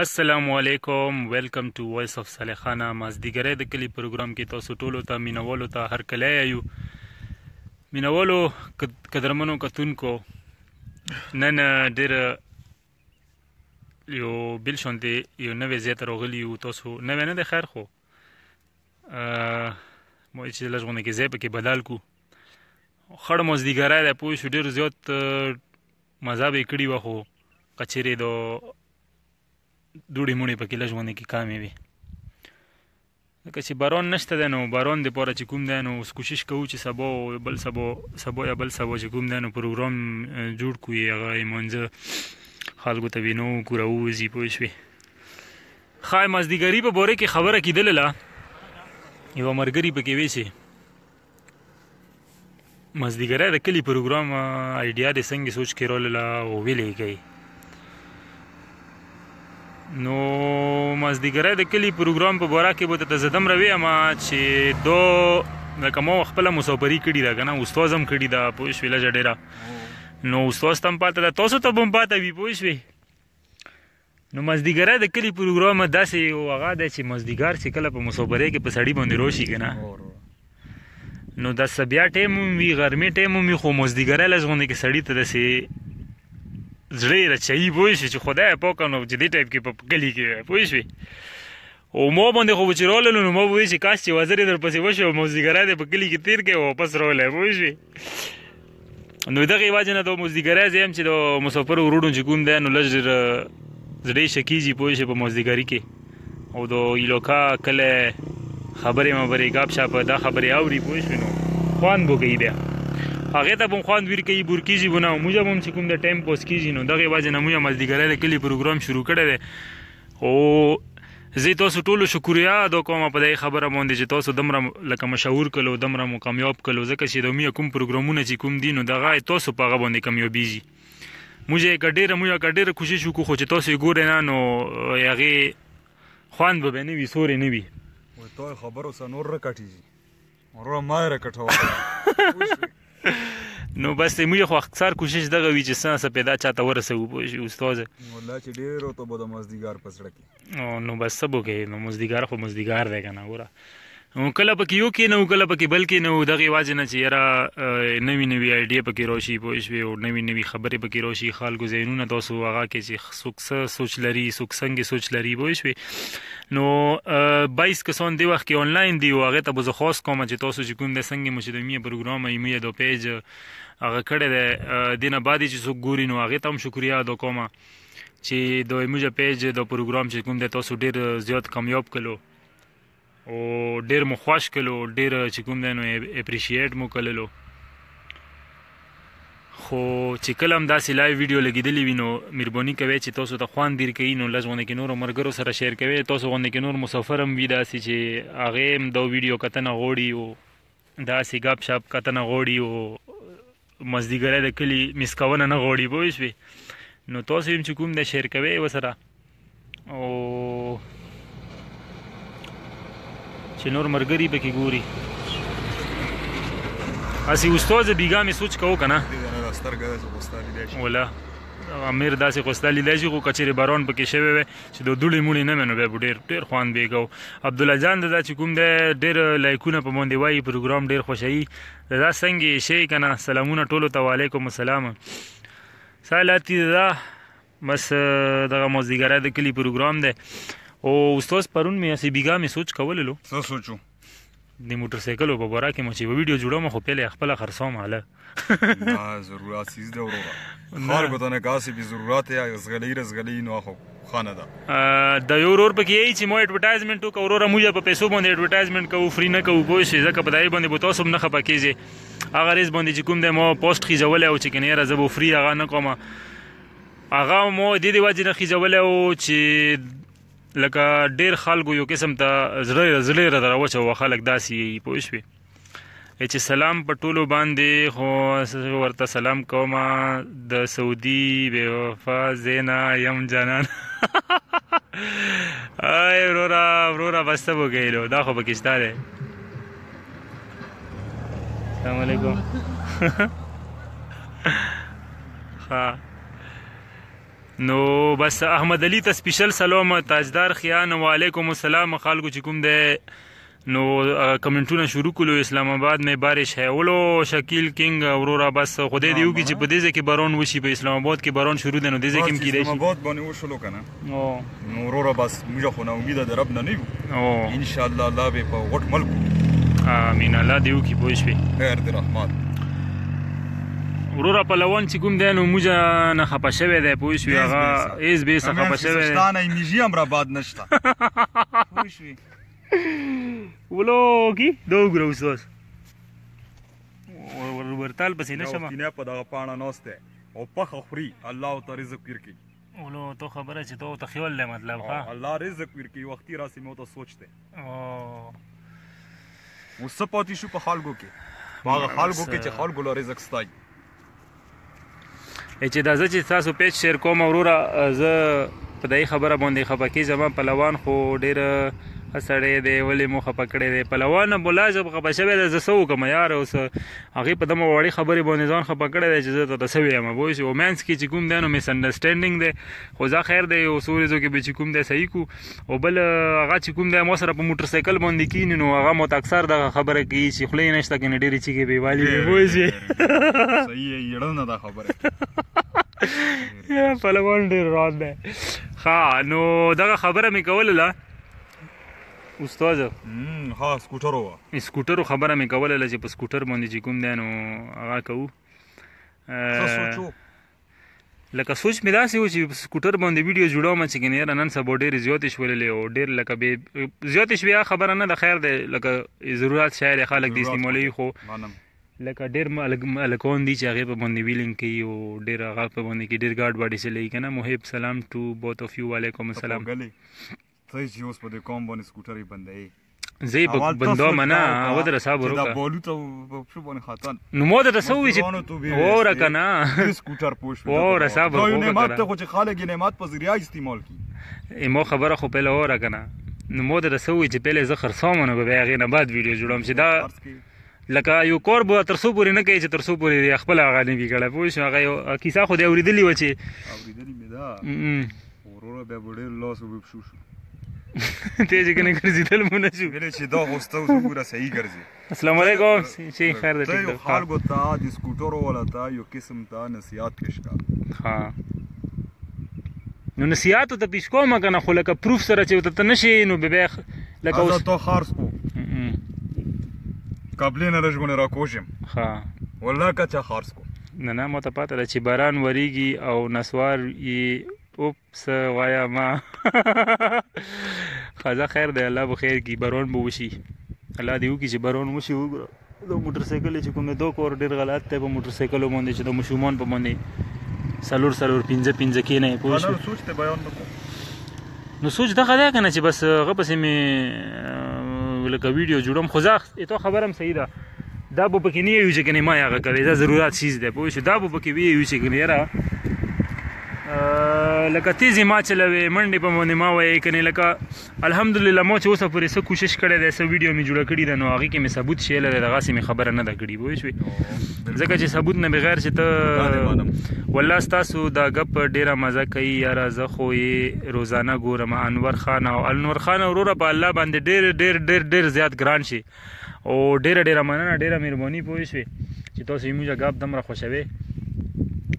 السلام علیکم ویلکم ټو وایس اف صالح خانه مازدیګری د کلی پروګرام کې تاسو ټولو ته مینولو ته هر کله یو مینولو قدرمنو کتونکو نن ډیر یو بل شونتي یو نوې زیات راغلی یو تاسو نوې نه د خیر خو مو چې لږونه کې زیپ کې بدل کو خړ مزدیګرای د پوه شو ډیر زیات مزه به یې کړي وه خو که چېرې د دوړې موړې پکې لږ غوندې کې کامې وي ځکه چې باران نشته دی نو باران دپاره چې کوم دی نو اوس کوشش کوو چې سبا او بل سبا سبا یا بل سبا چې کوم دی نو پروګرام جوړ کړو یې هغه لمانځه خلکو ته وینو کو راووځي پوه شوې ښایي مازدیګري په بورې کې خبره کېدلله یوه ملګري پکې وې چې مازدیګره د کلی پروګرام ایډیا د څنګه سوچ کې رول لا ویلې گئی نو مازدیګره د کلی پروګرام په باره کې به ته زدم روي اما چې دو لکه مو خپل مسافری کړی دا کنه استاد هم کړی دا په شویلا جډیرا نو استاد تم پاته تاسو ته بم پاته وی پوه شوی نو مازدیګره د کلی پروګرام داسې یو هغه دی چې مازدیګر چې کله په مصوبرې کې په سړی باندې روشي که نه نو د بیا ټایم هم وي غرمې ټایم هم وي خو مازدیګری لس غوندې کې سړي ته داسې زړه یې راچوي پوه شوې چې خدای پوه که نو چې دې ټایپ کې په کلي کې پوه شوې او مو باندې خو چې رول نو مو وې چې کاش چې وزرې در پسې وشو موزیګرا دې په کلی کې تیر کې او پس رول وې شي نو دغه واجه نه د موزیګرا زم چې د مسافر ورونو چې کوم دی نو لږ زړه شکیږي پوه شي په موزیګری کې او د یلوکا کله خبرې مبرې غاب شاپ دا خبرې اوري پوه شي نو خوان بو کوي بیا هغه ته بم خوان ویر کوي بورکیږي بونه موږ هم چې کوم د ټایم پوس کیږي نو دغه واجه نه موږ مزدیګرا د کلی پروګرام شروع کړی دی او زه تاسو ټولو شکریا ادا کوم په دې خبره باندې چې تاسو دمره لکه مشهور کلو دمره مو کامیاب کلو ځکه چې د میا کوم پروګرامونه چې کوم دي نو دغه تاسو په هغه باندې کامیابیږي موږ یې کډېره موږ کډېره کوشش وکړو خو چې تاسو یې ګورئ نه نو هغې خوند به نه وي سورې نه وي وایي تاسو خبرو سره نور رکټېږي ورو مایره کټوال نو بس موږ خو اختصار کوشش دغه وی چې سنسه پیدا چاته ورسو پوه شي استاد والله چې ډیر ته به د مزدګار په سړک او نو بس سبو کې نو مزدګار خو مزدګار دی کنه ګوره نو کله پکې یو کې نو کله پکې بل کې نو دغه واځ نه چې یاره نوی نوی ایډیا پکې روشي پوه شي او نوی نوی خبرې پکې روشي خلکو زینونه تاسو هغه کې چې سوکس سوچ لري سوکسنګ سوچ لري پوه شي نو 22 کسان دی وخت کې انلاین دی او هغه ته به زه خاص کوم چې تاسو چې کوم د څنګه مو چې د میه پروګرام یې میه د پیج هغه کړی دی دینه بعد چې څوک ګوري نو هغه ته هم شکریا ادا کوم چې د میجه پیج د پروګرام چې کوم د تاسو ډیر زیات کامیاب کړو او ډیر مو خوښ کلو ډیر چې کوم دی نو اپریشیټ مو کللو خو چې کله هم داسې لایو ویډیو لګیدلی وي نو مهرباني کوئ چې تاسو ته خوند دیر کوي نو لږ غوندې کې نورو ملګرو سره شیر کوئ تاسو غوندې کې نور مسافر هم وي داسې چې هغه هم دا ویډیو کتنه غواړي او داسې ګپ شپ کتنه غوړي او مزدیګره د کلی مسکونه نه غوړي پوه شوې نو تاسو هم چې کوم د شیر کوي وسره او چې نور مرګري پکې ګوري اسی استاد بیګا می سوچ کو کنه ولا امیر داسې خوستالي داسې خو کچېره بارون پکې شوی وي چې د دوړې موړې نه مې نو بیا به ډېر ډېر خوند بېږه او عبدالله جان د دا چې کوم دی ډېر لایکونه په باندې وایي پروګرام ډېر خوښوي د دا څنګه یې شي که نه سلامونه ټولو ته وعلیکم السلام سالاتي دا بس دغه مازدیګری د کلي پروګرام دی او استاد پرون مې هسې بیګا مې سوچ کولو څه سوچو د موټر سایکل په بورا کې مو چې ویډیو جوړوم خو پهله خپل خرڅوم هله نه ضرورت سیز ده وروره خار کو ته نه کاسې به ضرورت یا زغلې رزغلې نو خو خانه ده د یو ورور پکې یی چې مو اډورټایزمنت وکړو ورور مو په پیسو باندې اډورټایزمنت کوو فری نه کوو پوه شئ ځکه په دای باندې بو تاسو نه خپه کیږي هغه ریز باندې چې کوم د مو پوسټ خېجولې او چې کنه راځه بو فری هغه نه کومه هغه مو د دې وجه نه خېجولې او چې لکه ډیر خلکو یو قسم ته زړه زړه را دروچ او خلک داسي پوه شوي چې سلام په ټولو باندې خو ورته سلام کوم د سعودي بے وفا زینا یم جانان آی ورورا ورورا بس ته وګیلو دا خو پاکستان دی السلام علیکم ها نو بس احمد علي ته سپیشل سلام تاجدار خیان وعلیکم السلام خلکو چې کوم دی نو کمنټونه شروع کولو اسلام آباد مې بارش ہے ولو شکیل کینګ وروره بس خدای دی وکړي چې په دې ځکه بارون وشي په اسلام آباد کې بارون شروع دی نو دې ځکه کې دی اسلام آباد باندې وشلو کنه نو وروره بس موږ خو نه امید د رب نه نه یو ان شاء الله الله به په غټ ملک امين الله دیو کی پوه شي خیر د رحمت وروره په لون چې کوم دی نو موږ نه خپه شوی دی پوه شوې هغه ایز بې څه خپه شوی دی ستانه انرژي هم را باد نشته پوه شوې ولو کی دو ګرو سوس ورتال پسې نشم نه په دغه پاڼه نوسته او پخ خوري الله تعالی رزق ورکړي اولو تو خبره چې تو تخیل دی مطلب ها الله رزق ورکی وختي راسي مو ته سوچ ته او اوس پاتې شو په خلکو کې هغه خلکو کې چې خلکو له رزق ستای چې دا زه چې تاسو پیج شیر کوم وروره زه په دای خبره باندې خپکی زما پلوان خو ډیر سړی دی ولې مو خپکړې دی پلوان بولا جب خپشوي زه سو کوم یار اوس هغې په دمه وړې خبرې باندې ځان خپه کړی دی چې زه تاته څه ویم پوه شوې او منځ کې چې کوم دی نو مس انډرسټینډینګ دی خو ځه خیر دی یو څو ورځو کې به چې کوم دی صحیح کړو او بل هغه چې کوم دی ما سره په موټر سایکل باندې کینی نو هغه ماته اکثر دغه خبره کوي چې خولې نشته که نه ډېرې چیکې بې والي دی پوه شوې صحیح یې یړنه دا خبره پهلوان ډېر ران دی ښه نو دغه خبره مې کوله استاد ها سکوټر و سکوټر خبره مې کوله لږه په سکوټر باندې چې کوم دی نو هغه کوو لکه سوچ مې داسې و چې سکوټر باندې ویډیو جوړوم چې کنه یاره نن سبا ډېر زیاتې شولې او ډېر لکه به زیاتې شوې خبره نه ده خیر دی لکه ضرورت شاید خلک دې استعمالوي خو لکه ډېر الکون دي چې هغه په باندې ویلینګ کوي او ډېر هغه په باندې کې ډېر ګارډ باډي چلی کنه محب سلام ټو بوت اف یو وعلیکم السلام ته چې اوس په دې قوم باندې سکوټرې بندوي زه په بندو منا او در حساب ورو دا بولو ته په باندې خاطر نو مو ته سو وی چې او را کنه سکوټر پوش او را حساب ورو کنه نعمت ته خو چې خالګ نعمت په ذریعہ استعمال کی ایمو خبره خو په لور کنه نو مو ته سو وی چې پهله زه خرڅوم نو به هغه نه بعد ویډیو جوړوم چې دا لکه یو کور به تر څو پورې نه کوي چې تر څو پورې دی خپل هغه نه وی کړه پوه شو هغه یو کیسه خو دی اوریدلی و چې اوریدلی مې دا وروره بیا به ډېر لاس وب شو شو ته چې کنه ګرځیدل مونږ نه شو ویلې چې دا غوسته اوس پورا صحیح ګرځي السلام علیکم شي خیر دې ټیک خلکو ته د سکوټر ولا ته یو قسم ته نصيحت پیش کا ها نو نصيحت ته پیش کوم کنه خو لکه پروف سره چې ته نشي نو به بیخ لکه اوس ته خارس کو قبلې نه لږونه را کوشم ها والله که چا خارس کو نه نه ماته پاته ده چې باران وریږي او نسوار یې اوپ سه وایا ما خزه خیر دی الله بخیر کی باران به وشي الله دې وکړي چې باران وشي وګوره د موټرسایکل چې کوم دوه کور ډیر غلط دی په موټرسایکلو باندې چې د مشومان په باندې سلور سلور پنځه پنځه کې نه پوه شو سوچ ته بیان وکړو نو سوچ دغه دی کنه چې بس هغه پسې مې لکه ویډیو جوړم خو زه ته خبرم صحیح ده دا به پکې نه یو چې کنه ما هغه کړی دا ضرورت چیز دی پوه شو دا به پکې وی یو چې کنه یاره لکه تیزی ما چلوي منډې په مونې ما وایې کنه لکه الحمدلله مو چې اوسه پورې څه کوشش کړی دی څه ویډیو مې جوړه کړې ده نو هغې کې مې ثبوت شیلی دی دغسې مې خبره نه ده کړې پوه شوې ځکه چې ثبوت نه بغیر چې ته والله ستاسو دا ګپ ډېره مزه کوي یاره زه خو یې روزانه ګورم انور خان او انور خان وروره په الله باندې ډېر ډېر ډېر ډېر زیات ګران شي او ډیره ډیره مننه ډیره مهرباني پوه شوې چې تاسو یې موږ غاب دمره خوشوي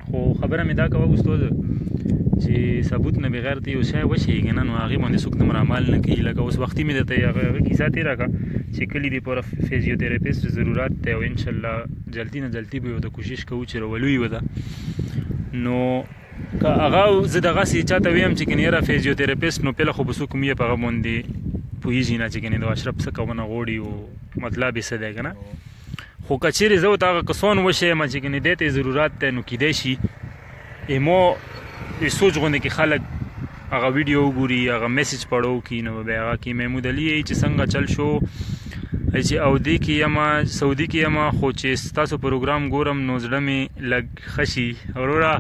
خو خبره مې دا کوه استاد چې ثبوت نه بغیر ته یو شی وشي کنه نو هغه باندې څوک دمره عمل نه کوي لکه اوس وختي مې دته هغه کیسه تیرا کا چې کلی دی پر فزیوتراپیست ضرورت ته او ان شاء الله جلدی نه جلدی به یو د کوشش کوو چې رولوي ودا نو که هغه زه دغه سي چاته ویم چې کني را فزیوتراپیست نو پله خو بسو کوم یې پغه باندې پوهیږي نه چې کني د اشرف څه کوونه غوړي او مطلب یې څه دی کنه خو کچېری زه ته هغه کسان وشه ما چې کني د ته ضرورت ته نو کیدې شي ایمو یې سوچ غونډه کې خلک هغه ویډیو وګوري هغه میسج پړو کی نو به هغه کې محمود علي چې څنګه چل شو چې او دی کې یم سعودي کې یم خو چې تاسو پروګرام ګورم نو زړه می لګ خشي وروره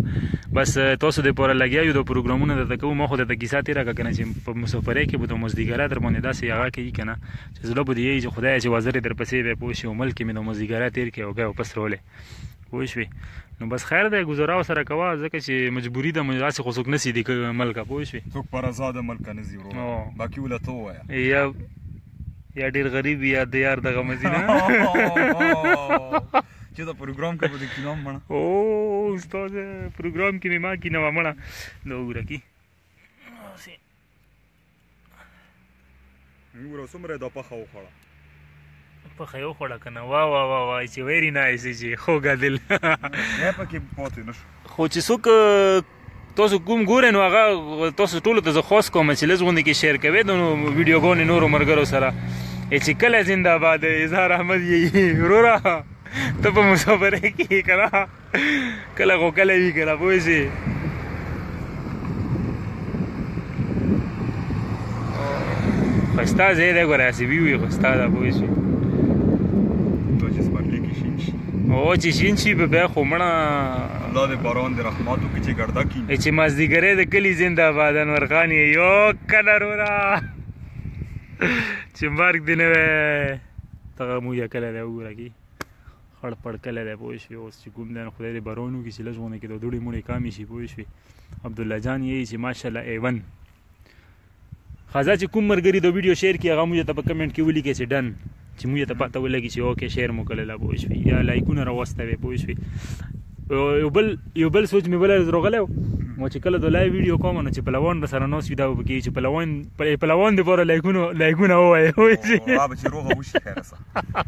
بس تاسو د پوره لګیا یو د پروګرامونو د تکو مخه د تکیسه تیرا کنه چې په مسافرې کې بده مزدګره در باندې داسې هغه کوي کنه چې زړه بده یی چې خدای چې وزر در پسې به پوښي او ملک مې د مزدګره تیر کې او بیا واپس رولې پوښوي نو بس خیر دی گزاره سره کوه ځکه چې مجبوری ده مې داسې خو څوک نسی دی ملک پوښوي څوک پر آزاد ملک نه زی ورو باقی ولته وایا یا ډیر غریب یا د یار دغه مزي نه چې دا پروګرام کې به د کینوم مړه او استاد پروګرام کې مې ما کې نه مړه نو وګوره کی وګوره څومره دا پخه وخوړه پخه یو خوړه کنه وا وا وا وا چې ویری نایس چې خوګه دل نه پکې پاتې نشو خو چې څوک تاسو کوم ګورئ نو هغه تاسو ټولو ته زه خوښ کوم چې لږ غوندې کې شیر کوئ د ویډیوګانې نورو ملګرو سره چې کله زنده باد اظهار احمد یې وروره ته په مسافره کې که نه کله خو کله وي که نه پوه شي ښایسته ځای دی ګوره هسې وي وي ښایسته ده پوه شي او چې شین شي په بیا خو مړه الله دې باران دې رحمات وکړي چې ګرده کی چې مازدیګرې د کلی زنده آباد انور خان یو کلر ورا چې مرګ دې نه وي دغه مو یا کله دی وګوره کی خړ پړ کله دی پوه شوې اوس چې کوم دی نو خدای دې باران وکړي چې لږ غونې کې د دوړې موړې کامې شي پوه شوې عبدالله جان یې چې ماشاءالله ایون ښځه چې کوم مرګري د ویډیو شیر کی هغه موږ ته په کمنټ کې ولیکي چې ډن چې موږ ته پته ولګي چې اوکه شیر مو کړل لا پوه شوي یا لایکونه راوستوي پوه شوي یو بل یو بل سوچ مې بل روغلی و مو چې کله د لای ویډیو کوم نو چې پلوان به سره نوس وي دا به کې چې پلوان پلوان د پوره لایکونو لایکونه وایي وایي چې روغه وشي خیر سره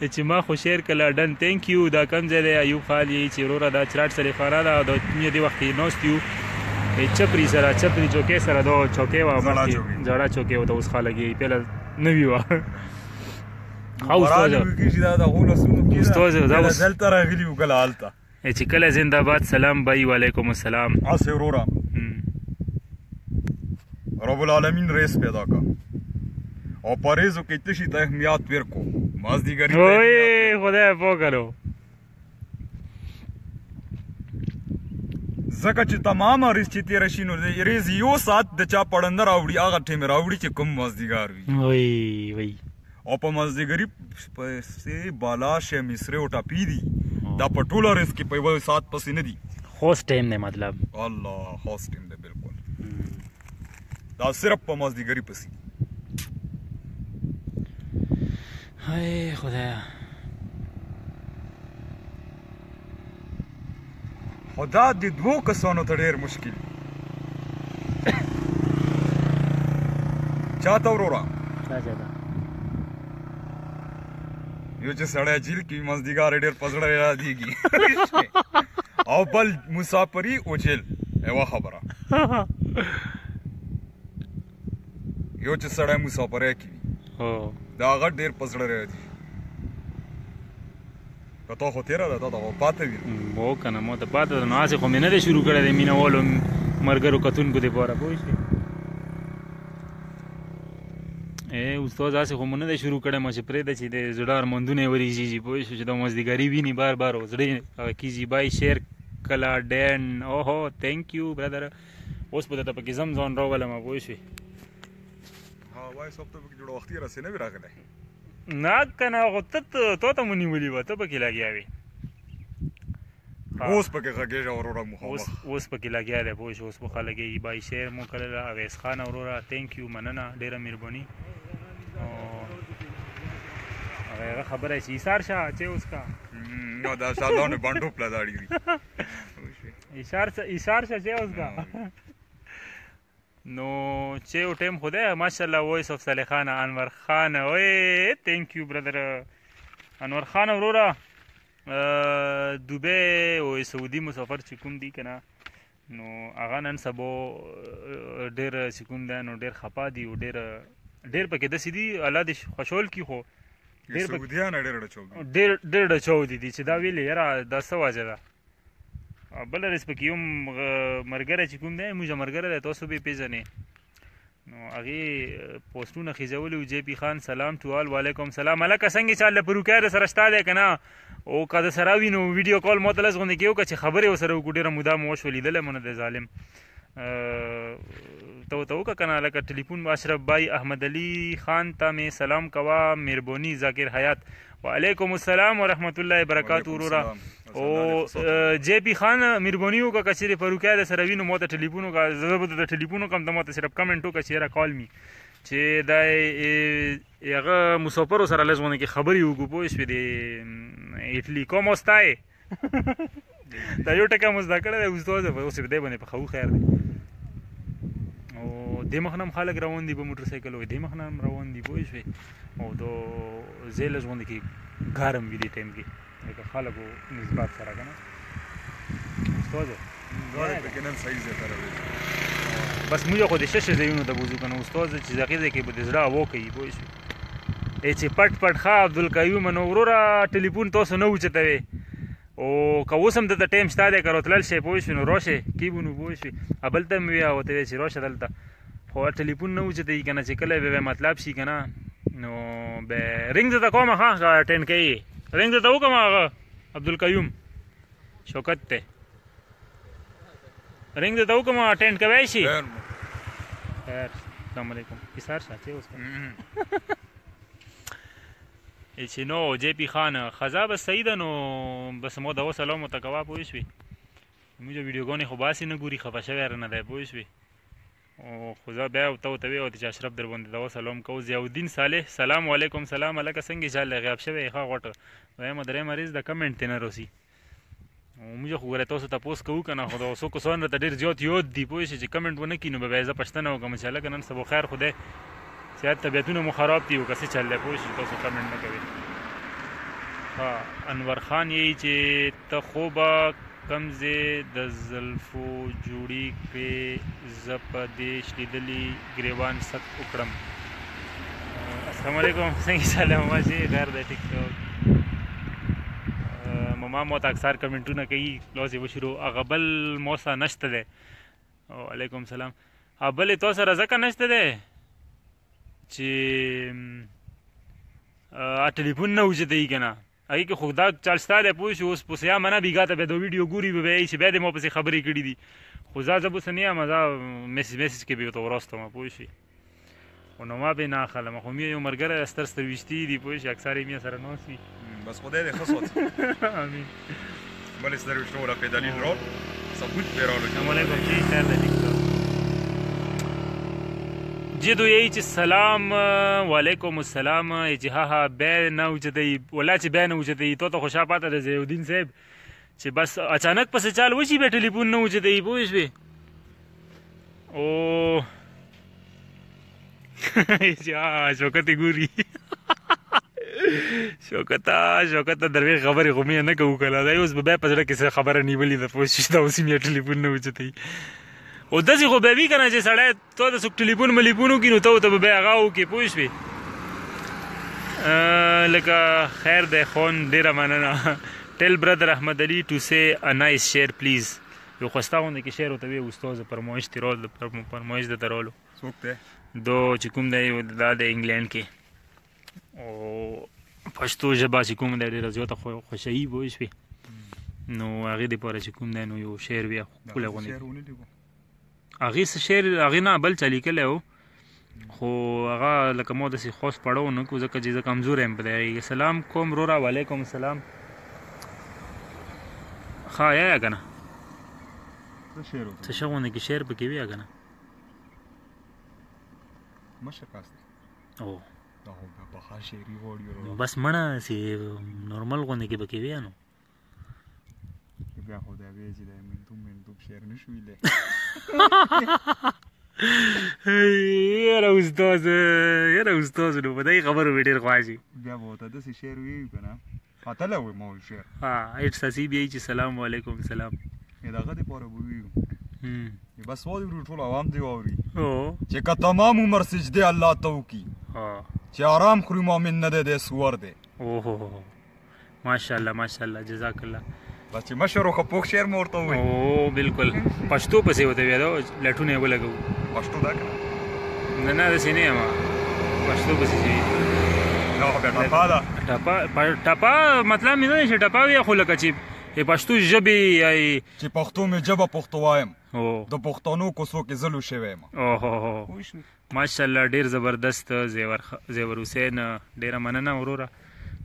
چې ما خو شیر کله ډن ثانک یو دا کم ځای دی ایوب خان یی چې وروره دا چراټ سره خانه ده د دنیا دی وخت نوست یو چپری سره چپری چوکې سره دا چوکې وا مخکې زړه چوکې وته اوس خلک یې پهله نوی و او استاد دا غونه سونو کې استاد دا اوس دلته راغلی وکړه حالت ای چې کله زنده باد سلام بای وعلیکم السلام اسه وروره رب العالمین ریس پیدا کا او پریزو کې تشي ته اهمیت ورکو مازدیګری ته اوه خدای په کړو ځکه چې تمام ریس چې تیر شي نو ریز یو سات د چا پړندر راوړي هغه ټیم راوړي چې کوم مازدیګار وي وای وای او په مازدیګری پسې بالا شی مصری او ټاپی دي دا په ټوله ریس کې په یو سات پسې نه دي خوست ټیم دی مطلب الله خوست ټیم دی بالکل دا صرف په مازدیګری پسې هاي خدایا خو دا د دوو کسانو ته ډېر مشکل چا ته وروره یو چې سړی جیل کې مزدیګار ډېر په زړه یادېږي او بل مسافري او جیل یوه خبره یو چې سړی مسافرۍ کې وي دا هغه ډېر په زړه یادېږي که ته خو تیره ده ته ته خو پاته وي مو که نه مو ته پاته ده نو هسې خو مې نه دی شروع کړی دی مینهوالو ملګرو کتونکو دپاره پوه شوې استاد هسې خو مو نه دی شروع کړی مو چې پرېږده چې د زړه ارمندونه یې ورېږېږي پوه شو چې د مازدیګري ویني بار بار او زړه هغه کېږي بای شیر کلا ډین اوهو تینک یو برادر اوس به درته پکې ځم ځان راولم پوه شوې ها وایي صاحب ته پکې جوړوختي راسې نه وي راغلی ناک کنه خو ته تو ته مو نیولي وه ته پکې لګیا وې اوس پکې غږېږه وروره مخامخ اوس پکې لګیا دی پوه شو اوس به ښه لګېږي بای شیر مو کړی ده اویس خان وروره تینک یو مننه ډېره مهرباني او هغه خبره چې ایثار شاه چې اوس کا نو دا سالونه باندې پلا داړي ایثار ایثار شاه چې اوس کا نو چې یو ټیم خو دی ماشاءالله وایس اف صالح خان انور خان اوی ثانک یو برادر انور خان وروره دوبه او سعودي مسافر چې کوم دي کنه نو هغه نن سبا ډېر چې کوم ده نو ډېر خپه دي او ډېر ډېر پکې داسې دي الله دې خوشحال کړي خو ډېر سعودیان ډېر ډچو دي ډېر ډېر ډچو دي چې دا ویلې یاره دا څه وجه ده او بل رس پکې هم مرګره چې کوم دی موږ مرګره دی تاسو به پیژنې نو هغه پوسټونه خېجولې او جې پی خان سلام ټو آل وعلیکم سلام الکه څنګه چې الله پروکار سره شته دی کنه او که د سره وینو ویډیو کال مو ته لږ غوندې کېو که چې خبرې وسره وکړو ډېره موده مو وشو لیدلی مو نه دی ظالم ته ته وکه کنه لکه ټلیفون اشرف بای احمد علی خان ته می سلام کوا مهربونی ذاکر حیات وعلیکم السلام ورحمت الله وبرکاته وروره او جی پی خان مهربونی وکه کچری فاروقیا د سره وینو مو ته ټلیفون وکه زه به د ټلیفون کوم ته مو ته صرف کمنټ وکه چیرې کال می چې دا هغه مسافر سره لږونه کې خبرې وکړو پوه شوې دی اټلی کوم اوستای دا یو ټکی مو زده کړی دی اوس دا اوس په دې باندې په خو خیر دی او دې مخ نم خلک روان دي په موټر سایکل او دې مخ نم روان دي پوه شوې او دا زیل ژوند کې ګرم وي دې ټایم کې لکه خلکو نسبت سره که نه استاد دواړه پکې نن صحیح ځای ته راوړي بس موږ خو د شش ځایونو ته بوزو کنه استاد چې زقی ځای کې به د زړه هوا کوي پوه شو ای چې پټ پټ ښه عبدالقیوم نو وروره ټلیفون تاسو نه اوچتوي او که اوس هم دلته ټایم شته دی که راتلل شي پوه شو نو راشئ کیږو نو پوه شو هلته مې ویه ورته ویې چې راشه دلته خو ټلیفون نه اوچتوي که نه چې کله به مطلب شي که نه نو به رنګ درته کوم ښه ټینکۍ رنګ درته وکړم هغه عبدالقیوم شوکت ته رنګ ته وکم اټینډ کوي شي خیر خیر السلام علیکم ایثار شاته اوس چې نو جې پی خان خزا بس صحیح ده نو بس مو دا وسلام متکوا پوه شوي موږ ویډیوګانې خو باسي نه ګوري خفه شوی رنه دی پوه شوي خو زه بیا ته ته وی او چې اشرف در باندې دا سلام کو ضیاء الدین صالح سلام علیکم سلام علیکم څنګه چل دی غیاب شوی ښه غټ وایم درې مریض د کمنټ ته نه روسی موږ خو غره تاسو ته پوس کوو کنه خو دا اوسو کو سن ته ډیر زیات یو دی پوه شي چې کمنټ ونه کینو به زه پښتنه وکم چې لکه نن سبا خیر خوده سیادت طبیعتونه مو خراب دي او کسې چل دی پوه شي تاسو کمنټ نه کوي ها انور خان یې چې ته خوبه کم ځې د زلفو جوړي کړې زه په دې شلیدلي ګریوان ست وکړم السلام علیکم څنګه سلام واسي خیر دی ټیک ټاک مما مو ته اکثر کمنټونه کوي لوځي وشرو هغه بل موسا نشته دی وعلیکم سلام ابل تو سره ځکه نشته دی چې ا ټلیفون نه وځي دی کنه هغه کې خو دا چل ستا دی پوه شو اوس پسې یا منه بیګا ته بیا د ویډیو ګوري به یې چې بیا دې مو پسې خبرې کړې دي خو زه زه پسې نه یم زه میسج میسج کې به ورته وروستم پوه شي خو نو ما به نه اخلم خو مې یو ملګری ستر ستر ویشتي دي پوه شي اکثر یې مې سره ناست وي بس خدای دې ښه سوت امین بلې سره وشته ولا په دلیل رول ثبوت پیرالو چې مونږ کوم چې خیر دی لیکو جی دو یی چې سلام وعلیکم السلام چې ها ها به نه وجدی ولا چې به نه وجدی تو ته خوشا پاته دی زیودین صاحب چې بس اچانک پس چال وشي به ټلیفون نه وجدی پوه شوې او شوکت ګوري شوکت شوکت دروي خبرې خو مې نه کوو کله دا اوس به بیا په زړه کې څه خبره نیولې ده پوه شي دا اوس مې ټلیفون نه وچتي او داسې خو به وي که نه چې سړی ته د څوک ټلیفون ملیفون وکړي نو ته ورته به بیا هغه وکړې پوه شوې لکه خیر دی خون ډېره مننه ټل برادر احمد علي ټو سې ا نایس شیر پلیز یو خوستا غوندې کې شعر ورته وی استاد د پرمویش تیرول د پرمویش د درولو څوک دی دو چې کوم دی دا د انګلند کې او پښتو ژبه چې کوم دی ډېره زیاته خوشحالي به وشوي نو هغې دپاره چې کوم دی نو یو شعر بیا ښکلی غوندې هغه څه شعر هغه نه بل چا لیکلی و خو هغه لکه مو داسې خوش پړو نه کو ځکه چې زه کمزور یم په دې سلام کوم رورا وعلیکم السلام ښه یا یا کنه څه شعر غوندې کې شعر پکې وی یا کنه مشه کاسته او بس مړه سي نورمال غوندې کې پکې وی نو چې بیا خو دا وی چې دا منتوب منتوب شعر نشو ویلی یاره استاد یاره استاد نو په دې خبرو به ډېر خواشي بیا به ورته داسې شعر ویوي که نه اتله وي مول شعر ها ایټس اسي بیا چې سلام علیکم سلام دغه دې پوره به ویو بس وایي ورو ټول عوام دی واوري چې که تمام عمر سجده الله ته وکړي چې آرام خوري مؤمن نه دی دی سور دی اوه ماشاءالله ماشاءالله جزاک الله بس چې مشر وو خپوک شعر مو ورته وویل او بالکل پښتو پسې وته ویل لټونه یې ولګو پښتو دا کنه نه نه داسې نه یم پښتو پسې چې نو خو بیا ټپا ده ټپا ټپا مطلب مې نه چې ټپا وي خو لکه چې په پښتو ژبه یا چې پښتو مې ژبه پښتو وایم د پښتنو کوڅو کې زلو شوی یم اوه ماشاالله ډیر زبردست زیور زیور حسین ډیره مننه وروره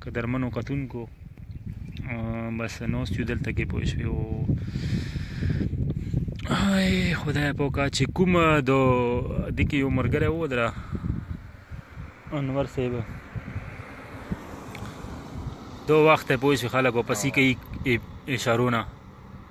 قدرمنو کتونکو بس نو چې دلته کې پوه شوي او ای خدای په کا چې کوم د د کې یو مرګره و درا انور صاحب دو وخت پوه شي خلکو پسې کوي اشارونه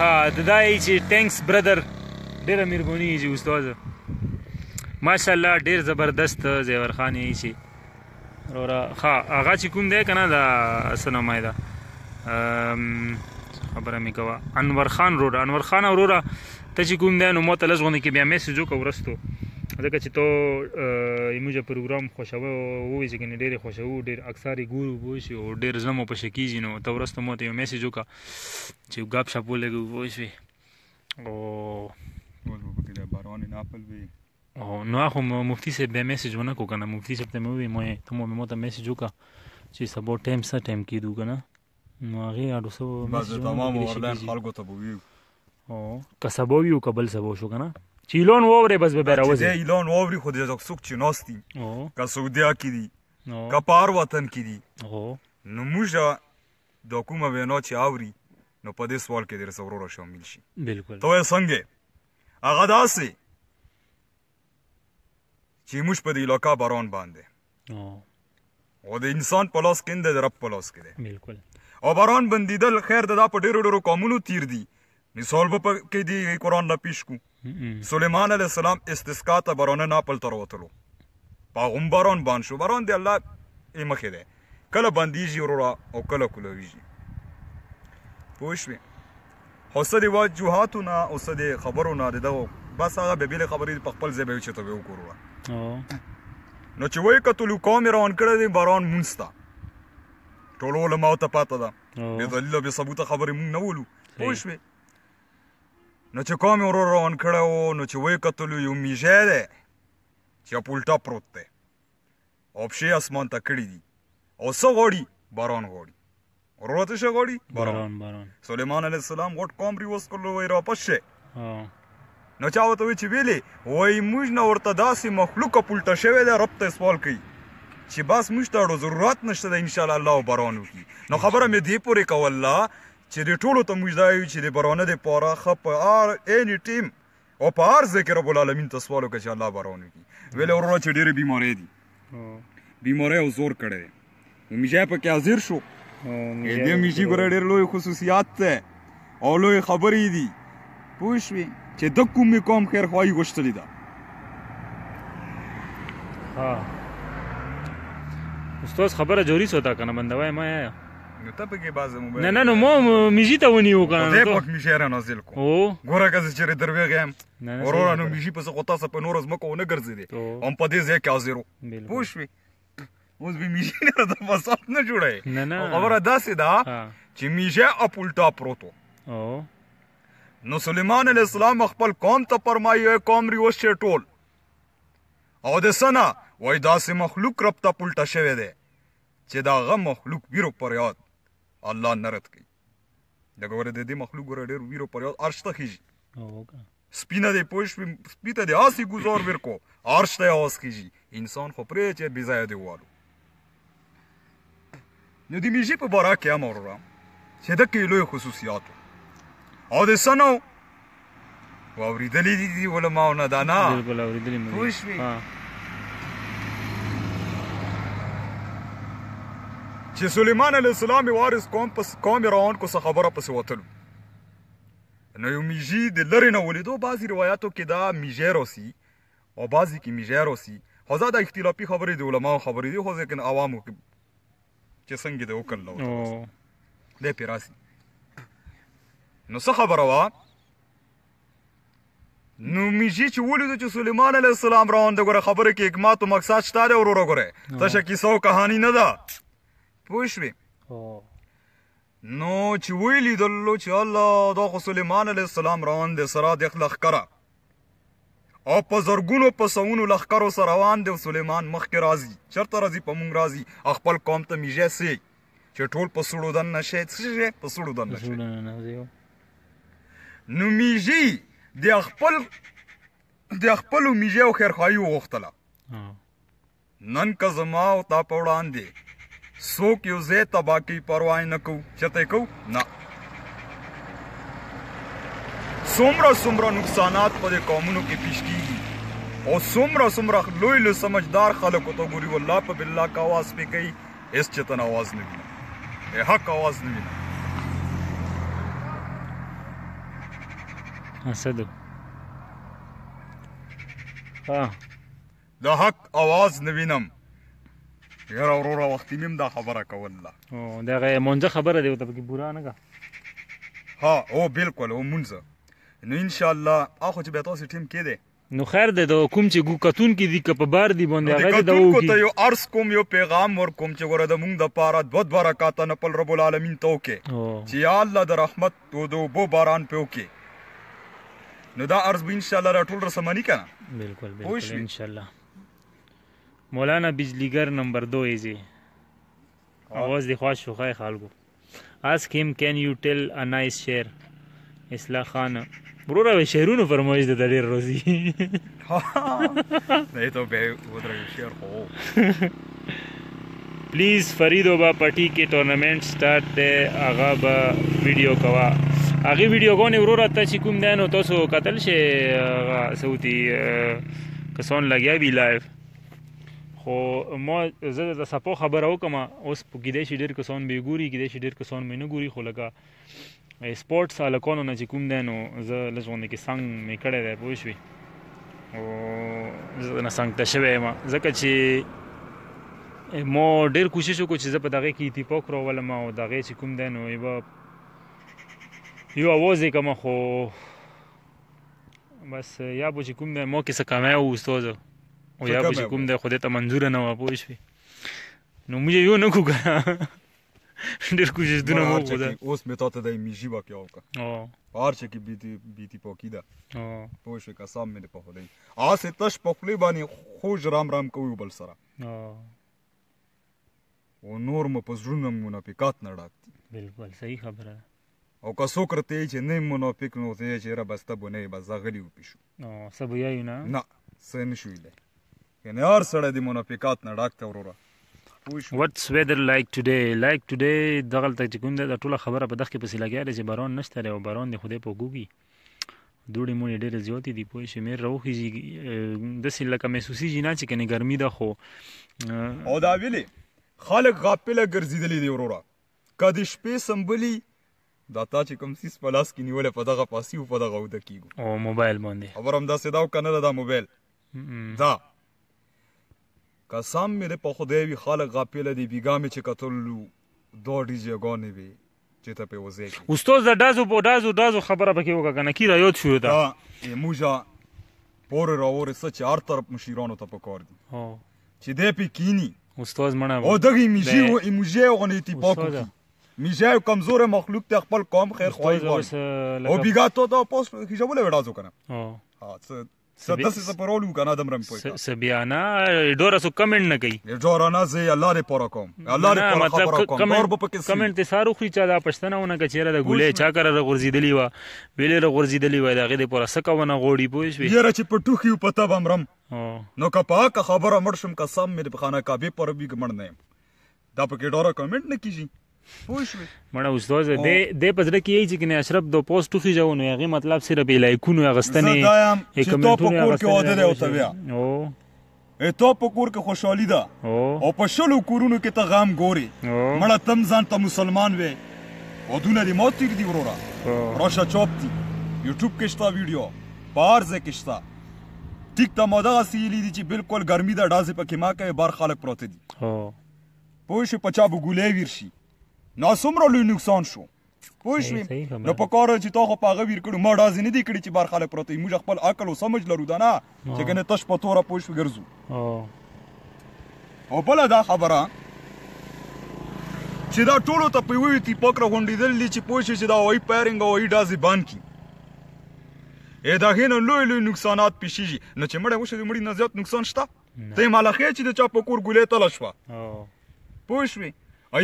ها د دای چې ټینکس برادر ډیره مهرباني چې استاد ماشاءالله ډیر زبردست زیور خان یې چې وروره ها هغه چې کوم دی کنه دا سنما ده خبره مې کوه انور خان وروره انور خان وروره ته چې کوم دی نو ما ته لږ غونې کې بیا میسج وکړه وروستو ځکه چې تو زموږ پروګرام خوښوه ووایي چې کنې ډېر یې خوښوو ډېر اکثر یې ګورو پوه شوې او ډېر زړه مو پسې کېږي نو ته وروسته ما ته یو میسج وکړه چې ګپ شپ ولګو پوه شوې او ټول به پکې د باران ناپل وي او نو خو مفتي صاحب بیا میسج ونه کو کنه مفتي صاحب ته مې وویل مې ته مو مې مو ته میسج وکړه چې سبا ټایم څه ټایم کېدو کنه نو هغه اډو سو بس تمام اورلاین خلکو ته بویو او کسبو یو قبل سبو شو کنه چې ایلون ووري بس به راوځي چې ایلون ووري خو دې ځکه څوک چې نوستي که سعودیا کې دي که پار وطن کې دي نو موږ د کومه وینا چې اوري نو په دې سوال کې درسه وروره شامل شي بالکل ته څنګه هغه داسې چې موږ په دې لوکا باران باندې او د انسان په لاس کې د رب په لاس کې دی بالکل او باران بندیدل خیر د دا په ډیرو ډیرو قومونو تیر دی مثال به کې دی قرآن نه پیش کو سلیمان علیه السلام استسقا ته باران نه پل تر وتلو په غوم باران باندې شو باران دی الله یې مخې دی کله بندیږي وروره او کله کولویږي پوه شوې خو څه د وجوهاتو نه او څه د خبرو نه د دغو بس هغه بیا بېلې خبرې په خپل ځای به یې چېرته به یې وکړو وروره نو چې وایي کتلو قوم یې روان کړی دی باران مونځ ته ټولو علماو ته پاته ده بې دلیله بې ثبوته خبرې مونږ نه ولو پوه شوې نو چې قوم یې ورور روان کړی و نو چې وایي کتلو یو میژی دی چې پولټا پروت دی او پښې اسمان ته کړې دي او څه غواړي باران غواړي وروره څه شی غواړي باران باران سلیمان علیه السلام غټ قوم پرې وسکلو وایي راپس شی نو چا ورته وایي چې ویلې وایي موږ نه ورته داسې مخلوق پلټه شوی دی رب ته یې سوال کوي چې بس موږ ته اړو ضرورت نشته دی انشاءالله الله او باران وکړي نو خبره مې دې پورې کوله چې دې ټولو ته موږ دا یو چې د بارانه دپاره ښه په هر اني ټیم او په هر ځای کې رب العالمین ته سوال وکړه چې الله به روان وکړي ویلې وروره چې ډېرې بیمارۍ دي بیمارۍ او زور کړی دی نو میژی پکې حاضر شو دې میژي ګوره ډېر لوی خصوصیات دی او لوی خبرې دي پوه شوې چې د کومې قوم خیرخواهي غوښتلې ده استاد خبره جوری سوتا کنه بنده وای ما نو ته پکې باز موبایل نه نه نو مو میزی ته ونیو کنه دې پک می شعر نازل کو او ګوره که چې دروي غیم ورور نو میزی په څه تاسو په نور زمکو نه ګرځې دي هم په دې ځای کې حاضرو پوښوي اوس به میزی نه د فساد نه جوړه نه نه خبره داسې ده چې میزه اپولټا پروتو او نو سليمان عليه السلام خپل قوم ته فرمایي قوم ریوس شي ټول او د سنا وای داسې مخلوق رب ته پلټه شوی دی چې د هغه مخلوق ویرو پریاد الله نه رد کوي لکه ګوره د دې مخلوق ګوره ډېر ویرو پریاد عرش ته خیژي سپینه دې پوه شوې سپي ته دې هسې ګزار ور کو عرش ته یې اواز خیژي انسان خو پرې چې بې ځایه دې ووالو نو د میژي په باره کې هم وروره چې دکې لوی خصوصیات او د سنو واوریدلې دي دي علماء نه دا نه بالکل اوریدلې مې پوه شوې چې سليمان عليه السلام وارث قوم پس قوم روان کو څه خبره پس وتل نو یو میجی د لری نه ولیدو بعضی روایتو کې دا میجر اوسی او بعضی کې میجر اوسی خو دا اختلافي خبرې دي علماو خبرې دي خو ځکه عوامو کې چې څنګه دې وکړل او دې پیراسي نو څه خبره وا نو میږي چې ولیدو چې سلیمان علیه السلام روان د ګوره خبره کې حکمت او مقصد شته دی وروره ګوره ته شه کیسه او کهانی نه ده پوه شوې نو چې ویلیدلو چې الله دا خو سلیمان علیه السلام روان دی سره د خلق کرا او په زرګونو په سوونو لخکرو سره روان دی سلیمان مخکې راځي چرته راځي په مونږ راځي خپل قوم ته میږه سي چې ټول په سړو دن نشي څه شي په سړو دن نشي نو میږي د خپل د خپل میږي او خیرخواهي وغوښتله نن که زما او تا په وړاندې څوک یو ځای تباه کوي پروا یې نه کوو چېرته یې کوو نه څومره څومره نقصانات په دې قومونو کې پیش کیږي او څومره څومره لوی لوی سمجدار خلکو ته ګوري والله په بالله که اواز پې کوي هېڅ چېتن اواز نه ویني د حق اواز نه ویني اسدو ها د حق اواز نه وینم یاره وروره وختي مې هم دا خبره کوله او دغه مونځه خبره دی ورته پکې پوره نه کا ها او بالکل او مونځه نو ان شاء الله اخو چې به تاسو ټیم کې دی نو خیر دی د کوم چې ګو کتون کې دی که په بار دی باندې هغه د وو کې یو ارس کوم یو پیغام ور کوم چې ګوره د مونږ د پاره دو دوه رکعات نه پل رب العالمین توکه چې یا الله د رحمت تو د اوبو باران په وکي نو دا ارز به ان شاء الله راټول رسمانی کنه بالکل بالکل ان شاء الله مولانا بجلیګر نمبر 2 ایزه اواز دی خواش شو خای خلکو ask him can you tell a nice share اصلاح خان وروره به شعرونو فرمایش د ډیر روزي نه ته به ودرې شعر خو پلیز فریدو با پټی کې ټورنمنټ سٹارټ دی هغه به ویډیو کوا هغه ویډیو غونې وروره ته چې کوم دی نو تاسو قتل شي صوتي کسان لګیا بي لایف خو ما زه د سپو خبره وکم اوس په کې دې شي ډیر کسان به ګوري کې دې شي ډیر کسان مې نه ګوري خو لکه سپورټس الکونو نه چې کوم دی نو زه لږ غوندې کې سنګ مې کړی دی پوه شوې او زه نه سنګ ته شوی یم ځکه چې مو ډېر کوشش وکړو چې زه په دغه کې تیپوک راولم او دغه چې کوم دی نو یو یو اواز یې کوم خو بس یا به چې کوم دی مو کې څه کمی و استاد او یا به چې کوم دی خو دې ته منظور نه و پوه شوې نو موږ یو نه کوو ډېر کوششونه مو وکړل اوس مې تاته د میژي واقع وکړه په هر څه کې بیتی بیتی پوکی ده پوه شو قسم مې په خدای آسه تش په خلی باندې خوج رام رام کوي بل سره او نور مو په زړونو منافقات نه ډاک دي بالکل صحیح خبره ده او که څوک رته چې نه منافق نو ته چې را بسته بونه بس غلی و پښو نو سبو یې نه نه سن شوې ده یعنی هر سړی دی منافقات نه ډاک ته وروره واتس ویدر لایک ټوډی لایک ټوډی دغلته چې کوم ده دا ټوله خبره په دغه کې پسې لګیا دی چې باران نشته دی او باران دی خدای په کوګي دوړې موړې ډېرې زیاتې دي پوه شي مېر راوخیږي داسې لکه محسوسېږي نه چې کنې ګرمي ده خو او دا ویلې خلک غاپله ګرځېدلي دي وروره که د شپې سمبلي دا تا چې کوم سیس په لاس کې نیولې په دغه پاسي او په دغه اوده کېږو او موبایل باندې خبر همداسې دا او که نه ده دا موبایل دا قسم مې په خدای وي خلک غافل دي بیګا مې چې کتلو دوه ډیجګانې وي چې ته په وځې کې استاد د دازو په دازو دازو خبره پکې وکړه کنه کی رایوت شو دا ایموجا پور راور څه چې هر طرف مشیرانو ته پکار دي هو چې دې پې کینی استاد مړه او دغه میجی او ایموجا غونې تی پاکو میجا یو کمزور مخلوق ته خپل قوم خیر خوای او بیګا ته دا پوسټ کې جوړه وډازو کنه هو ها څه داسې څه په رول وکنه دم رنګ پوي څه بیا نه ډور سو کمنټ نه کوي ډور نه زه الله دې پر کوم الله دې پر مطلب ډور په پکې کمنټ ته سارو خو چا دا پښتنه ونه کچېره د ګولې چا کر را غورځیدلی و ویلې را غورځیدلی و دا غې دې پر سکه ونه غوړي پوي شوې یره چې په ټوخي په تب امرم نو که پاک خبره مړ شم قسم مې په خانه کعبه پر بي ګمړ نه دا پکې ډوره کمنټ نه کیږي پوه شوې مړه استاد دې دې په ځل کې یی چې کنه اشرف دو پوسټ خو ځو نو هغه مطلب سره به لایکونو غستنې زه دا یم چې تو په کور کې واده دی او ته بیا او ای تو په کور کې خوشحالي ده او په شلو کورونو کې ته غام ګوري مړه تم ځان ته مسلمان وې او دونه دې مو تیر دی وروره راشه چوپ دی یوټیوب کې شته ویډیو بار ځکه شته ټیک ته مو دغه سیلی دي چې بالکل ګرمي ده ډازې پکې ما کوي بار خلک پروت دي هو پوه شو په چا به ګولې ویر شي نو څومره لوی نقصان شو پوه شوې نو په کار چې تا خو په هغه ویر کړو ما ډازې نه دي کړي چې بار خلک پروت دي موږ خپل عقل او سمج لرو دا نه چې کنه تش په توره پوه شو ګرځو او بل دا خبره چې دا ټولو ته په وی تی پکره غونډیدل دي چې پوه شي چې دا وای پایرنګ او وای ډازې بان کی ای د هغې نه لوی لوی نقصانات پیښیږي نو چې مړی وشو د مړي نه زیات نقصان شته ته یې مالخې چې د چا په کور ګولې تله شوه پوه شوې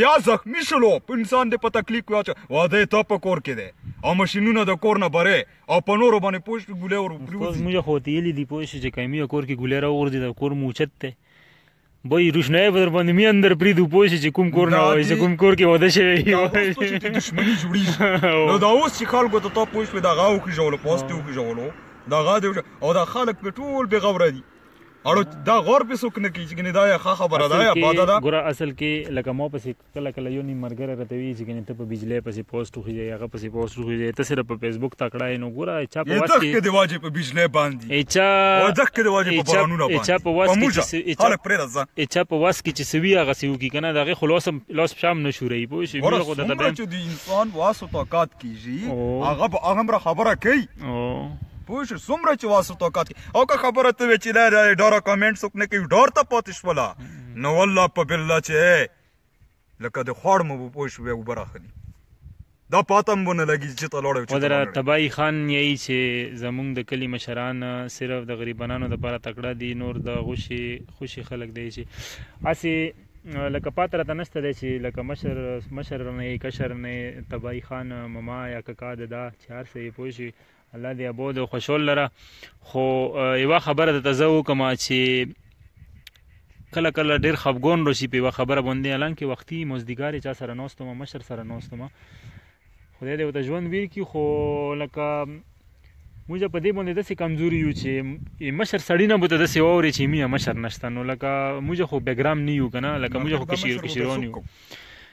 یا زخمی شلو انسان دې په تکلیف کې واچو واده ته په کور کې دی او ماشینونه د کور نه بره او په نورو باندې پوه شو ګولې ور پریوځي موږ خو تیلې دي پوه شي چې کمی کور کې ګولې راوغورځي د کور موچت ته وای روشنای به در باندې مې اندر پریدو پوه شي چې کوم کور نه وای چې کوم کور کې واده شوی وي دښمني جوړیږي نو دا اوس چې خلکو ته تا پوه شوې دا غاو کې ژولو پوست یې وکړي ژولو دا غا دی او دا خلک په ټول بې غوره دي اړو دا غور به څوک نه کوي چې دا ښه خبره ده یا بده ده ګوره اصل کې لکه ما پسې کله کله یو نیم مرګره راته وی چې کنه ته په بجلی پسې پوسټ خو یې هغه پسې پوسټ خو یې ته سره په فیسبوک تکړه یې نو ګوره چا په واس کې د واجب په بجلی باندې اچا او دغه کې د واجب په بارانونه باندې اچا په واس کې چې هله پرې راځه اچا په واس کې چې سوي هغه سیو کی کنه دغه خلاص لاس شام نشوري پوه شي موږ خو د دې چې د انسان واس او طاقت کیږي هغه به هغه خبره کوي پوه شو څومره چې واسطه وکړي او که خبره ته وې چې دا ډاره کمنټ څوک نه کوي ډار ته پاتې شوله نو والله په بالله چې لکه د خوړ مو په پوه شوې اوبه راخلي دا پاتم بونه لګي چې ته لوړ چې ته تبای خان یې چې زمونږ د کلی مشران صرف د غریبانو د پاره تکړه دي نور د غوشي خوشي خلک دی چې اسی لکه پات راته نشته دی چې لکه مشر مشر نه کشر نه تبای خان مما یا ککا د دا چار سه پوه شي الله دې ابود او خوشحال لره خو یو خبره د تزه وکما چې کله کله ډیر خفګون راشي په خبره باندې الان کې وختي مزدګاری چا سره نوستم مشر سره نوستم خدای دې وته ژوند ویر کی خو لکه موږ په دې باندې داسې کمزوري یو چې مشر سړی نه بوته داسې ووري چې میا مشر نشته نو لکه موږ خو بیګرام نه یو کنه لکه موږ خو کشیر کشیرون یو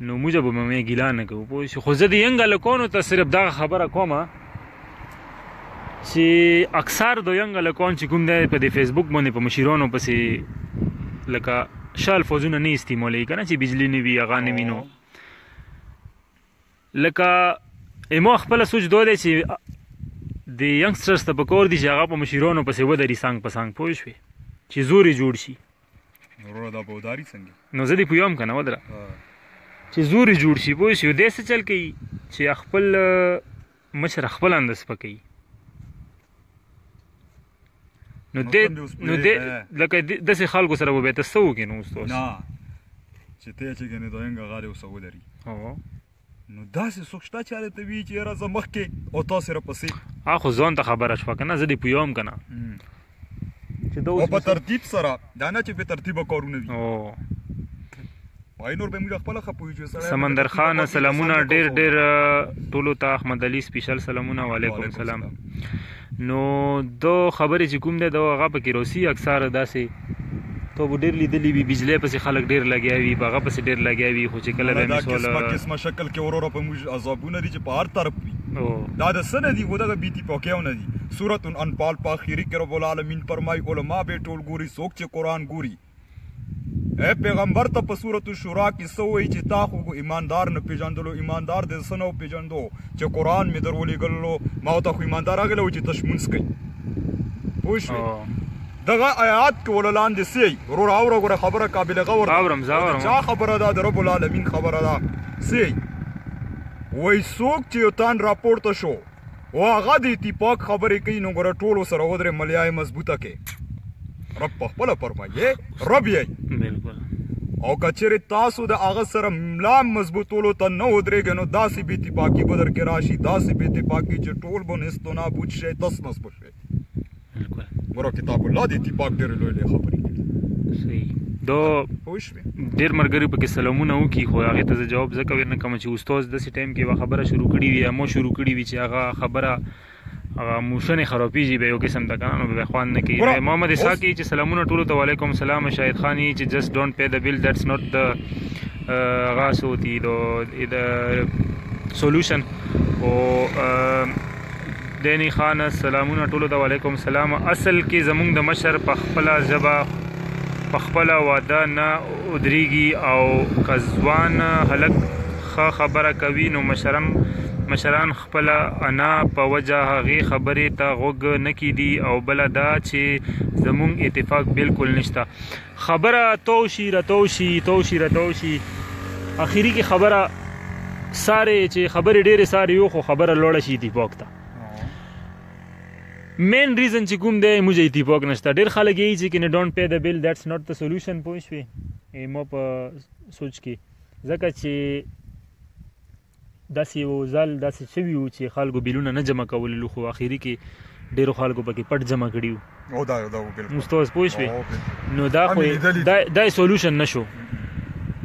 نو موږ به مې ګیلا نه کوو پوه شو خو زه د ینګ لکونو ته صرف دغه خبره کوم چې اکثر د ینګ لکون چې کوم دی په د فیسبوک باندې په مشیرانو پسې لکه شال فوزونه نه استعمالي کنه چې بجلی نه وي هغه نه وینو لکه ایمو خپل سوچ دوه دی چې د ینګسټرز ته پکور دي چې هغه په مشیرانو پسې ودري څنګه په څنګه پوه شوي چې زوري جوړ شي وروره دا بوداری څنګه نو زه دې پویوم کنه ودره چې زوري جوړ شي پوه شي دې څه چل کوي چې خپل مشر خپل اندس پکې نو دې نو دې لکه د سه خلکو سره به تاسو وګینو اوس نه چې ته چې ګنې دوینګ غاړي اوسه ولري هو نو داسې څوک شته چې راته وي چې یاره زه مخکې او تاسې راپسې هغه خو ځان ته خبره شوه که نه زه دې پوهوم که نه چې دا اوس په ترتیب سره دا نه چې بې ترتیبه کارونه وي وای نور به موږ خپل خپوي چې سره سمندر خان سلامونه ډېر ډېر ټولو ته احمد علي سپیشل سلامونه وعلیکم سلام نو دو خبرې چې کوم دی دو هغه پکې روسي اکثر داسې ته به ډیر لیدلی وي بجلی پسې خلک ډیر لګیا وي په هغه پسې ډیر لګیا وي خو چې کله به مې سوله دا قسمه شکل کې وروره په موږ عذابونه دي چې په هر طرف وي دا د څه نه دي خو دغه بیتي پوکیونه دي سورة انفال په اخري کې رب العالمین فرمایي علما به ټول ګوري څوک چې قرآن ګوري اے پیغمبر ته په سورت الشورا کې څه وایي چې تا خو ایماندار نه پیژندلو ایماندار د څه نه وپیژندو چې قرآن مې در ولیږلو ما ورته خو ایماندار هغه له چې تش مونځ کوي پوه شوې دغه آیات کې ول لاندې سی ورور اوره غره خبره قابل غور اورم زه اورم چا خبره ده د رب العالمین خبره ده سی وای څوک چې یو تان راپورته شو او هغه د اتفاق خبرې کوي نو ګره ټولو سره ودرې ملیا یې مضبوطه کې رب په خپله فرمایي رب یې بالکل او کچره تاسو د هغه سره ملا مضبوطولو ته نه ودرېږئ نو داسې بې اتفاقي به درکې راشي داسې بې اتفاقي چې ټول به نستو نابود شئ تس نس به شئ بالکل ګورو کتاب الله دې تی پاک ډېر لوی لوی خبرې کړې صحیح دا ډیر مرګري پکې سلامونه وکي خو هغه ته جواب ځکه ورنه کوم چې استاد د سې ټایم کې وا خبره شروع کړې وي مو شروع کړې وي چې هغه خبره هغه موشن خرابېږي به یو قسم د کنه نو به خوان نه کوي محمد اسحاق چې سلامونه ټول ته وعلیکم سلام شاهد خان چې جست ډونټ پے د بیل دیټس ناٹ د غاسو تی دو د سولوشن او دینی خان سلامونه ټولو ته وعلیکم سلام اصل کې زمونږ د مشر په خپل ژبه په خپل واده نه ودریږي او کزوان هلک خه خبره کوي نو مشران مشران خپل انا په وجه هغه خبرې ته غوږ نه کیدي او بل دا چې زمونږ اتفاق بالکل نشته خبره تاو شي راتاو شي تاو شي راتاو شي اخیری کې خبره ساره چې خبرې ډېرې ساره یو خو خبره لوړه شي دیپاک ته مین ریزن چې کوم دی موږ اتفاق نشته ډیر خلک یې چې کنه ډونټ پی د بیل دیټس ناٹ د سولوشن پوه شوې مو په سوچ کې ځکه چې داسې یو ځل داسې شوي وو چې خلکو بیلونه نه جمع کولو خو اخیری کې ډیرو خلکو پکې پټ جمع کړیو او دا دا بالکل مستوز پوه شوي نو دا خو دا دا سولوشن نشو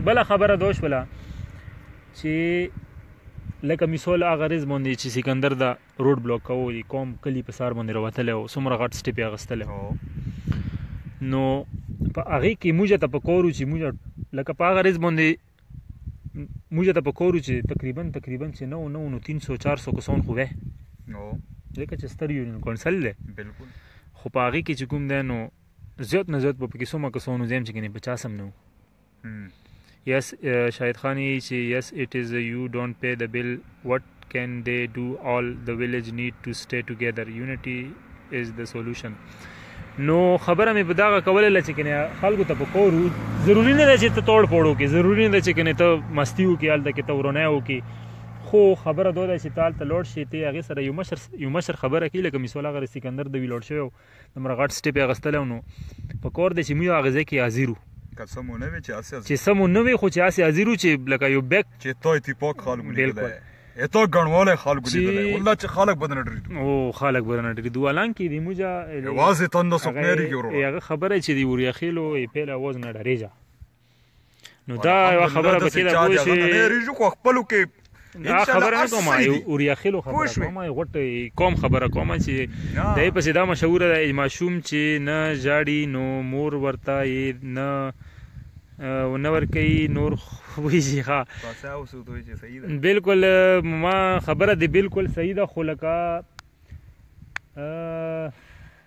بل خبره دوش ولا چې لکه مثال هغه رز باندې چې سکندر دا روډ بلاک کوو دي کوم کلی په سار باندې راوتل او سمره غټ سټیپ یې غستل نو په هغه کې موږ ته په کورو چې موږ لکه په هغه رز باندې موږ ته په کورو چې تقریبا تقریبا چې نو نو نو 300 400 کسان خو وې نو ځکه چې ستر یونین کونسل دی بالکل خو په هغه کې چې کوم دی نو زیات نه زیات په کې سومه کسانو زم چې کني 50 هم نو یس شاهد خان چې یس اټ از یو ډونټ پی د بل وات can they do all the village need to stay together unity is the solution نو خبره مې په داغه کوله لچ کنه خلکو ته پکورو ضروری نه ده چې ته توړ پوړو کې ضروری نه ده چې کنه ته مستیو کې حالت کې ته ورونه و کې خو خبره دوه ده چې تال ته لوړ شي ته هغه سره یو مشر یو مشر خبره کوي لکه مثال هغه سکندر د ویلوړ شوی دمر غټ سټیپ اغستل نو په کور د چې میو اغزه کې حاضرو کسمو نه وی چې اسیا چې سمو نه وی خو چې اسیا حاضرو چې لکه یو بیک چې توي تی پوک خلکو لیدل اته غنواله خلکو لیدل والله چې خلک بدن ډری او خلک بدن ډری دوه لان کې دی موجه واځه تند سپنری کې ورو هغه خبره چې دی وریا خېلو پیله وزن ډریجا نو دا یو خبره به کې دا پوه شي نه ریږي خو خپلو کې دا خبره نه کوم یو اوریاخیلو خبره کوم یو غټ کوم خبره کوم چې دای په سیدا مشهور ده اجماع شوم چې نه جاړي نو مور ورته نه ونور کوي نور خوږي ښا تاسو اوس دوی چې صحیح ده بالکل ما خبره دی بالکل صحیح ده خو لکه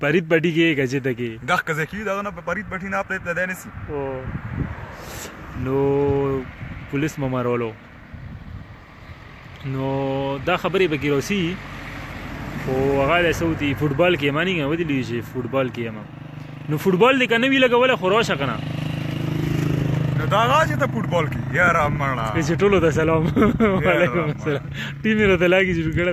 پرید پټی کې کچې ته کې غخ کزه کې دا نه پرید پټی نه خپل ته دانه سي او نو پولیس ممرولو نو دا خبرې به کې روسي او هغه له سعودي فوټبال کې مانی غو دي لږه فوټبال کې ما نو فوټبال دې کنه وی لګوله خروشه کنه نو دا راځي ته فوټبال کې یا را مړه چې ټولو ته سلام وعلیکم السلام ټیم راته لاګي چې وکړه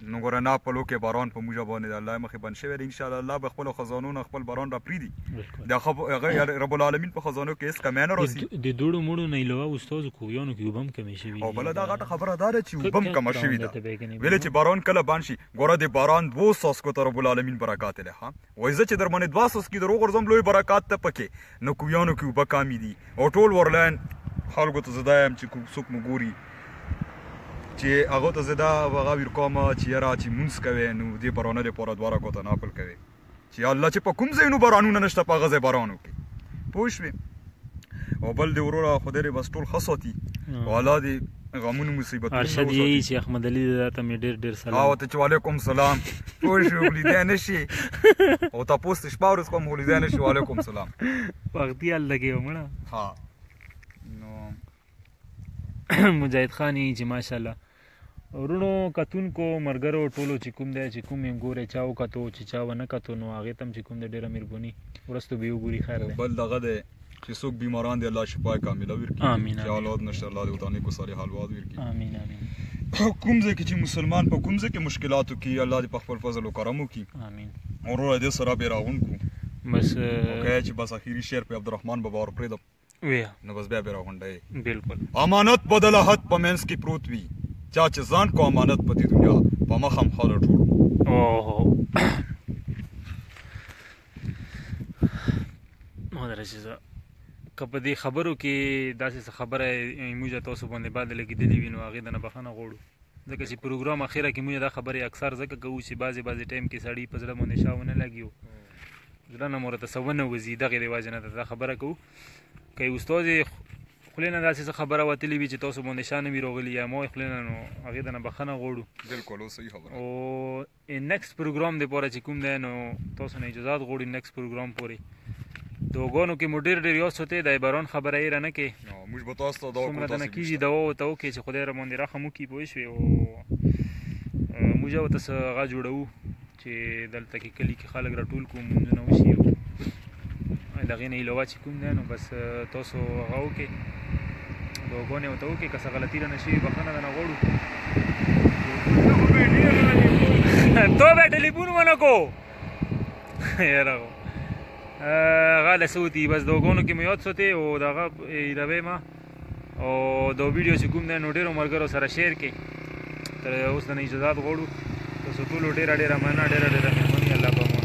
نو ګوره نا پلو کې باران په موږ باندې د الله مخې بند شوی دی ان شاء الله الله به خپل خزانو نه خپل باران را پریدي د هغه رب العالمین په خزانو کې هیڅ کمی نه راسي د دوړو موړو نه علاوه استاد کویانو کې وبم کمی شوی او بل دا غټه خبره ده چې وبم کم شوی ده ویل چې باران کله بند شي ګوره د باران وو ساسکو ته رب العالمین برکات له وای زه چه درباندې دوا سسکی در وغورځم لوی برکات ته پکې نو کویانو کې اوبه کامی دی او ټول ورلاین خلکو ته زدا یم چې څوک مو ګوري چې هغه ته زدا هغه ویر کوم چې یرا چې مونږ کوي نو دې برانه لپاره دوه رکعته نافل کوي چې الله چې په کوم ځای نو برانونه نشته په غزه برانو کې پوه شوې او بل دی وروره خدای دې بس ټول ښه ساتي او الله دې غمونو مصیبتونو ارشد یې چې احمد علي دې ته مې ډېر ډېر سلام او ته چې وعلیکم سلام پوه شو ولیدای نه شي او تا پوست شپه ورځ کوم ولیدای نه شي وعلیکم سلام وختي هلته کې ومړه ها نو مجاهد خان یې چې ماشاءالله ورونو کتونکو مرګرو ټولو چې کوم دی چې کوم یې ګوره چا وکتو چې چا ونه کتو نو هغه تم چې کوم دی ډیره مهرباني ورستو به وګوري خیر دی بل دغه دی چې څوک بیماران دی الله شفای کامله ورکړي امين چې اولاد نشته الله دې ودانې کو صالح الواد ورکړي امين امين کوم ځکه چې مسلمان په کوم ځکه مشکلاتو کې الله دې په خپل فضل او کرم وکړي امين ورور دې سره به راغون کو بس وکړي چې بس اخیری شعر په عبدالرحمن بابا ور پرې ویه نو بس بیا به راغونډه یې بالکل امانت بدل حد په منس کې پروت وی چا چې ځان کو امانت په دې دنیا په مخ هم خاله ټول اوه مدرسې زه که په دې خبرو کې داسې خبره موږ تاسو باندې بعد لګېدلې وي نو هغې د نه بخښنه غواړو ځکه چې پروګرام اخره کې مونږ دا خبرې اکثر ځکه کوو چې بعضې بعضې ټایم کې سړی په زړه باندې شا ونه لګي او زړه نه مو راته څه ونه وځي دغې د وجې نه درته خبره کوو که یې استاد یې خولې نه داسې څه خبره وتلې وي چې تاسو باندې شا نه وي راغلي یا مو یې خولې نه نو هغې ته نه بخښنه غواړو بلکل صحیح خبره او ای نیکسټ پروګرام د پاره چې کوم دی نو تاسو نه اجازه غوړي نیکسټ پروګرام پوري دوګانو کې مو ډیر ډیر یو سوتې د باران خبره یې رانه کې نو موږ به تاسو ته دا کوم تاسو کیږي دا و ته وکي چې خدای را باندې رحم وکي پوه شو او موږ به تاسو غا جوړو چې دلته کې کلی کې خلک راټول کوم مونږ نه وشي او دغه نه علاوه کوم دی نو بس تاسو هغه وکړئ لوګونه ورته وکړئ که څه غلطي رانه شوي بخښنه درنه غواړو تو به ټلیفون ونه کو یاره غاله سوتی بس دوګونو کې مې یاد سوتې او دغه ایدوې ما او دا ویډیو چې کوم دی نو ډېرو ملګرو سره شیر کړئ تر اوس نه اجازه غواړو تاسو ټول ډېره ډېره مننه ډېره ډېره مهرباني الله پامان